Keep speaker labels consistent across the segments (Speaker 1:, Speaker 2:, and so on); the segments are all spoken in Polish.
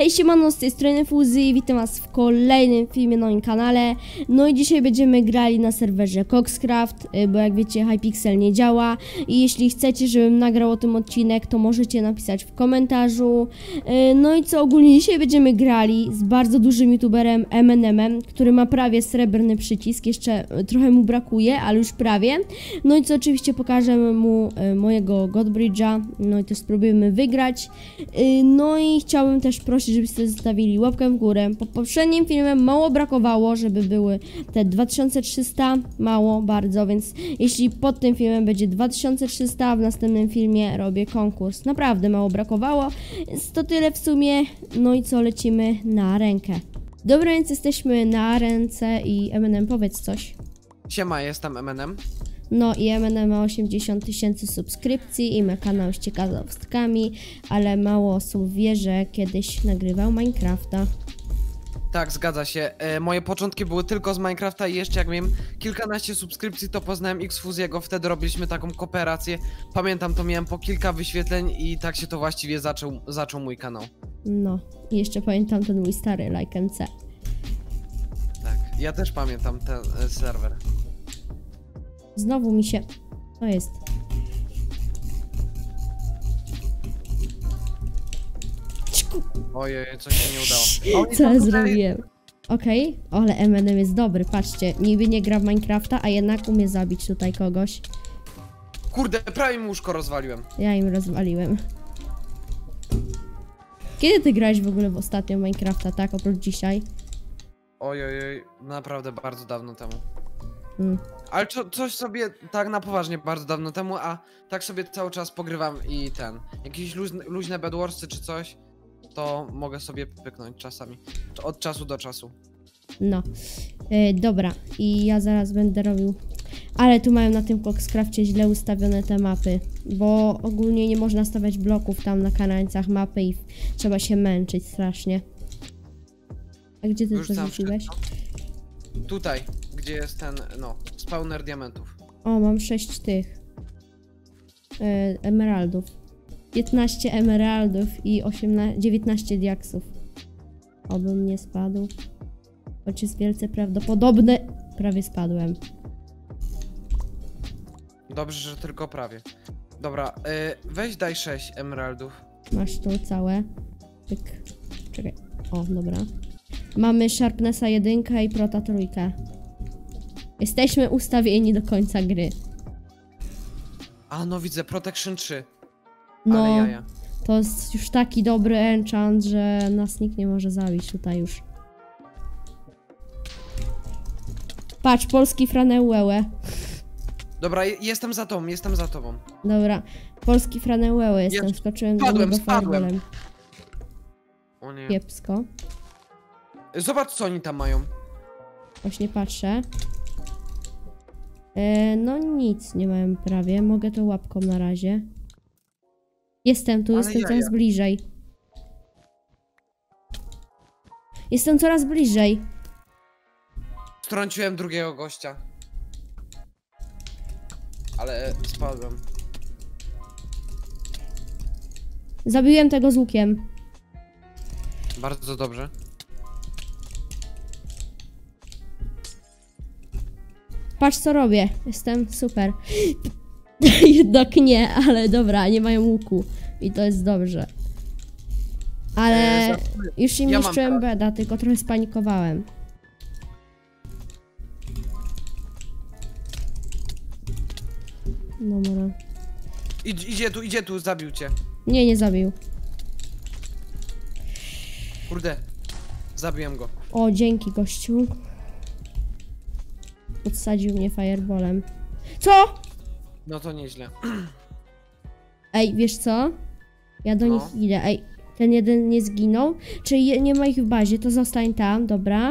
Speaker 1: Hej siemano, z tej strony Fuzy, witam was w kolejnym filmie na moim kanale. No i dzisiaj będziemy grali na serwerze Coxcraft, y, bo jak wiecie Hypixel nie działa. I jeśli chcecie, żebym nagrał o tym odcinek, to możecie napisać w komentarzu. Y, No i co, ogólnie dzisiaj będziemy grali z bardzo dużym youtuberem Eminemem, który ma prawie srebrny przycisk, jeszcze y, trochę mu brakuje, ale już prawie. No i co, oczywiście pokażę mu mojego Godbridge'a, no i też spróbujemy wygrać. No i chciałbym też prosić, żebyście zostawili łapkę w górę. Po poprzednim filmie mało brakowało, żeby były te 2300, mało bardzo, więc jeśli pod tym filmem będzie 2300, w następnym filmie robię konkurs. Naprawdę mało brakowało, więc to tyle w sumie. No i co, lecimy na rękę. Dobra, więc jesteśmy na ręce i Eminem powiedz coś.
Speaker 2: Siema, jestem Eminem.
Speaker 1: No i Eminem ma 80 tysięcy subskrypcji i ma kanał z ciekawostkami, ale mało osób wie, że kiedyś nagrywał Minecrafta.
Speaker 2: Tak, zgadza się. E, moje początki były tylko z Minecrafta i jeszcze jak miałem kilkanaście subskrypcji, to poznałem Xfuziego, wtedy robiliśmy taką kooperację. Pamiętam, to miałem po kilka wyświetleń i tak się to właściwie zaczął, zaczął mój kanał.
Speaker 1: No, i jeszcze pamiętam ten mój stary Like MC.
Speaker 2: Tak, ja też pamiętam ten e, serwer.
Speaker 1: Znowu mi się... To jest...
Speaker 2: Ojej, coś się nie udało.
Speaker 1: Co ja zrobiłem? Okej, ale Eminem jest dobry, patrzcie. Niby nie gra w Minecrafta, a jednak umie zabić tutaj kogoś.
Speaker 2: Kurde, prawie mu łóżko rozwaliłem.
Speaker 1: Ja im rozwaliłem. Kiedy ty grałeś w ogóle w ostatnio Minecrafta, tak? Oprócz dzisiaj?
Speaker 2: Ojej, naprawdę bardzo dawno temu.
Speaker 1: Mm.
Speaker 2: Ale co, coś sobie tak na poważnie bardzo dawno temu, a tak sobie cały czas pogrywam i ten. Jakieś luźne, luźne bedwarsy czy coś, to mogę sobie pyknąć czasami. Od czasu do czasu.
Speaker 1: No. E, dobra, i ja zaraz będę robił. Ale tu mają na tym Coxcrafcie źle ustawione te mapy, bo ogólnie nie można stawiać bloków tam na krańcach mapy i trzeba się męczyć strasznie. A gdzie ty
Speaker 2: Już
Speaker 1: to rzuciłeś?
Speaker 2: Tutaj, gdzie jest ten, no, spawner diamentów.
Speaker 1: O, mam 6 tych. E, emeraldów. 15 emeraldów i 18, 19 diaksów. Obym nie spadł. Choć jest wielce prawdopodobne. Prawie spadłem.
Speaker 2: Dobrze, że tylko prawie. Dobra, y, weź daj 6 emeraldów.
Speaker 1: Masz tu całe. Pyk. Czekaj. O, dobra. Mamy Sharpnessa 1 i Prota trójkę. Jesteśmy ustawieni do końca gry.
Speaker 2: A no widzę, Protection 3.
Speaker 1: No, to jest już taki dobry enchant, że nas nikt nie może zabić tutaj już. Patrz, polski Franeułe.
Speaker 2: Dobra, je- jestem za tobą, jestem za tobą.
Speaker 1: Dobra, polski Franeułe jestem,
Speaker 2: Jest.
Speaker 1: skoczyłem do
Speaker 2: Spadłem,
Speaker 1: niego fireballem.
Speaker 2: O nie.
Speaker 1: Kiepsko.
Speaker 2: Zobacz co oni tam mają.
Speaker 1: Właśnie patrzę. E, no nic, nie mam prawie. Mogę to łapką na razie. Jestem tu,
Speaker 2: Ale
Speaker 1: jestem
Speaker 2: jaja.
Speaker 1: coraz bliżej. Jestem coraz bliżej.
Speaker 2: Strąciłem drugiego gościa. Ale spadłem.
Speaker 1: Zabiłem tego z łukiem.
Speaker 2: Bardzo dobrze.
Speaker 1: Patrz co robię. Jestem super. Jednak nie, ale dobra, nie mają łuku. I to jest dobrze. Ale
Speaker 2: E,
Speaker 1: już im
Speaker 2: ja
Speaker 1: niszczyłem beda, tylko trochę spanikowałem. Dobra.
Speaker 2: Idź, idzie tu, idzie tu, zabił cię.
Speaker 1: Nie, nie zabił.
Speaker 2: Kurde. Zabiłem go.
Speaker 1: O, dzięki gościu. Podsadził mnie fireballem. Co?
Speaker 2: No to nieźle.
Speaker 1: Ej, wiesz co? Ja do
Speaker 2: No.
Speaker 1: nich idę. Ej, ten jeden nie zginął. Czyli nie ma ich w bazie, to zostań tam, dobra?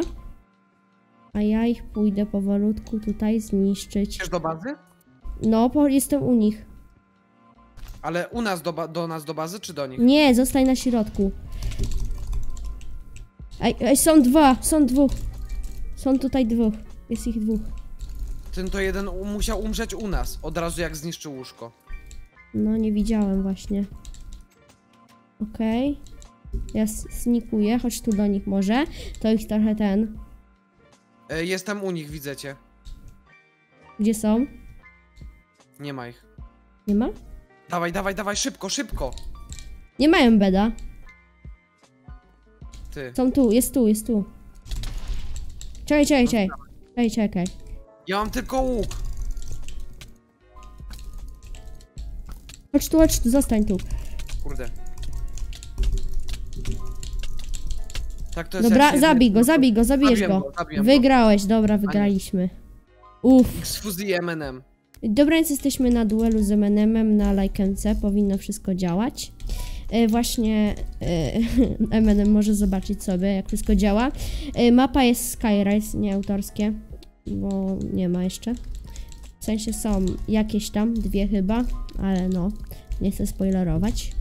Speaker 1: A ja ich pójdę powolutku tutaj zniszczyć.
Speaker 2: Idziesz do bazy?
Speaker 1: No, bo jestem u nich.
Speaker 2: Ale u nas do, do nas do bazy, czy do nich?
Speaker 1: Nie, zostań na środku. Ej, ej, są dwa, są dwóch. Są tutaj dwóch. Jest ich dwóch.
Speaker 2: Ten to jeden musiał umrzeć u nas, od razu jak zniszczył łóżko.
Speaker 1: No, nie widziałem właśnie. Okej. Ja s- snikuję, chodź tu do nich może. To ich trochę ten...
Speaker 2: E, jestem u nich, widzę cię.
Speaker 1: Gdzie są?
Speaker 2: Nie ma ich.
Speaker 1: Nie ma?
Speaker 2: Dawaj, dawaj, dawaj, szybko, szybko!
Speaker 1: Nie mają beda.
Speaker 2: Ty.
Speaker 1: Są tu, jest tu, jest tu. Czekaj, czekaj, czekaj. Czekaj, czekaj.
Speaker 2: Ja mam tylko łuk.
Speaker 1: Chodź tu, chodź tu, zostań tu.
Speaker 2: Kurde. Tak to jest
Speaker 1: Dobra,
Speaker 2: jak
Speaker 1: zabij go, zabij go, zabijesz
Speaker 2: Zabiłem
Speaker 1: go.
Speaker 2: zabiłem.
Speaker 1: Wygrałeś, dobra, wygraliśmy. Uff.
Speaker 2: Z fuzji M&M.
Speaker 1: Dobra, więc jesteśmy na duelu z Eminemem na Lajkence, powinno wszystko działać. E, właśnie e, Eminem może zobaczyć sobie, jak wszystko działa. E, mapa jest Skyrise, nie autorskie, bo nie ma jeszcze. W sensie są jakieś tam, dwie chyba, ale no, nie chcę spoilerować.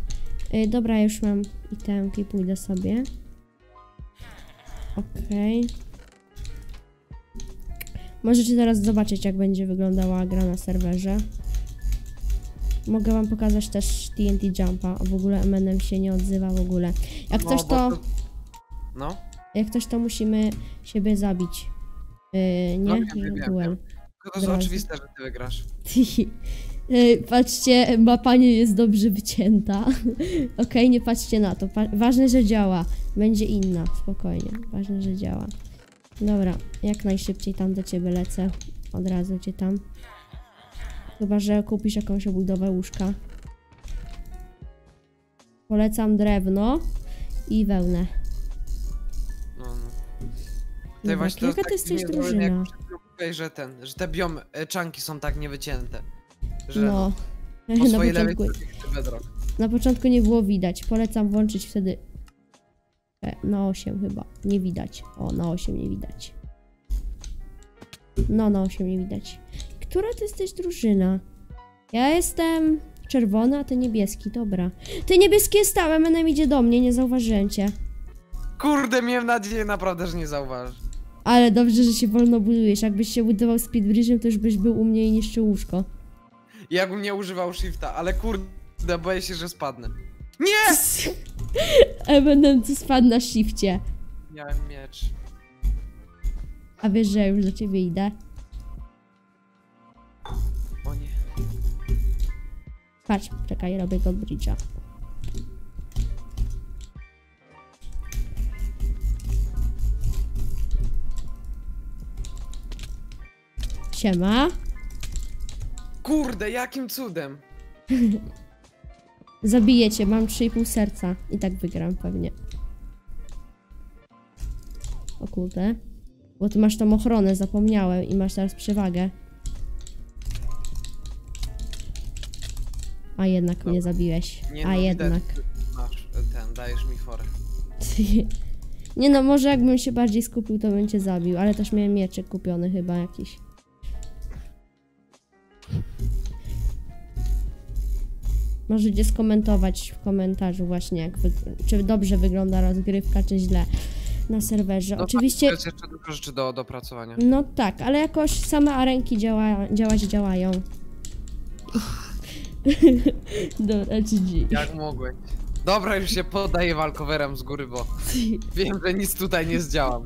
Speaker 1: E, dobra, już mam itemki, pójdę sobie. Okej. Możecie teraz zobaczyć, jak będzie wyglądała gra na serwerze. Mogę wam pokazać też TNT Jumpa. W ogóle MNM się nie odzywa w ogóle. Jak
Speaker 2: No,
Speaker 1: coś to,
Speaker 2: No.
Speaker 1: jak coś to musimy siebie zabić. Yy,
Speaker 2: No
Speaker 1: nie?
Speaker 2: wiem, wiem, wiem. To jest oczywiste, że ty wygrasz.
Speaker 1: Yy, Patrzcie, mapa nie jest dobrze wycięta. Okej, nie patrzcie na to. Pa ważne, że działa. Będzie inna, spokojnie. Ważne, że działa. Dobra, jak najszybciej tam do ciebie lecę. Od razu cię tam. Chyba, że kupisz jakąś obudowę łóżka. Polecam drewno i wełnę.
Speaker 2: No, no. Tutaj
Speaker 1: Dobra,
Speaker 2: właśnie to
Speaker 1: jaka
Speaker 2: jest
Speaker 1: ty
Speaker 2: tak
Speaker 1: jesteś
Speaker 2: jak
Speaker 1: drużyna?
Speaker 2: mówiłeś, że ten, że te biom e, czanki są tak niewycięte. Że
Speaker 1: No.
Speaker 2: po
Speaker 1: Na
Speaker 2: swojej lewej
Speaker 1: na początku nie było widać. Polecam włączyć wtedy e, na 8 chyba. Nie widać. O, na 8 nie widać. No, na 8 nie widać. Która ty jesteś drużyna? Ja jestem czerwony, a ty niebieski, dobra. Ty niebieski jest stałem, Enem idzie do mnie, nie zauważyłem cię.
Speaker 2: Kurde, miałem nadzieję naprawdę, że nie zauważysz.
Speaker 1: Ale dobrze, że się wolno budujesz. Jakbyś się budował speedbridge'em, to już byś był u mnie i niszczył łóżko.
Speaker 2: Jakbym nie używał shifta, ale kurde, boję się, że spadnę. Nie!
Speaker 1: Eminem tu spadł na shifcie.
Speaker 2: Miałem miecz.
Speaker 1: A wiesz, że ja już do ciebie idę?
Speaker 2: O nie.
Speaker 1: Patrz, czekaj, robię go bridge'a. Siema.
Speaker 2: Kurde, jakim cudem?
Speaker 1: Zabiję cię, mam 3,5 serca. I tak wygram pewnie. O kurde. Bo ty masz tą ochronę, zapomniałem i masz teraz przewagę. A jednak
Speaker 2: Dobra.
Speaker 1: mnie zabiłeś.
Speaker 2: Nie
Speaker 1: A
Speaker 2: no,
Speaker 1: jednak.
Speaker 2: Masz, e, ten, dajesz mi forę.
Speaker 1: Nie no, może jakbym się bardziej skupił, to bym cię zabił, ale też miałem mieczek kupiony chyba jakiś. Możecie skomentować w komentarzu właśnie, jak wy... czy dobrze wygląda rozgrywka, czy źle na serwerze.
Speaker 2: No,
Speaker 1: Oczywiście,
Speaker 2: To jest jeszcze dużo rzeczy do dopracowania.
Speaker 1: no tak, ale jakoś same arenki działa... działać działają. Dobra, GG.
Speaker 2: Jak mogłeś? Dobra, już się poddaję walkowerem z góry, bo wiem, że nic tutaj nie zdziałam.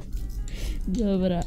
Speaker 1: Dobra.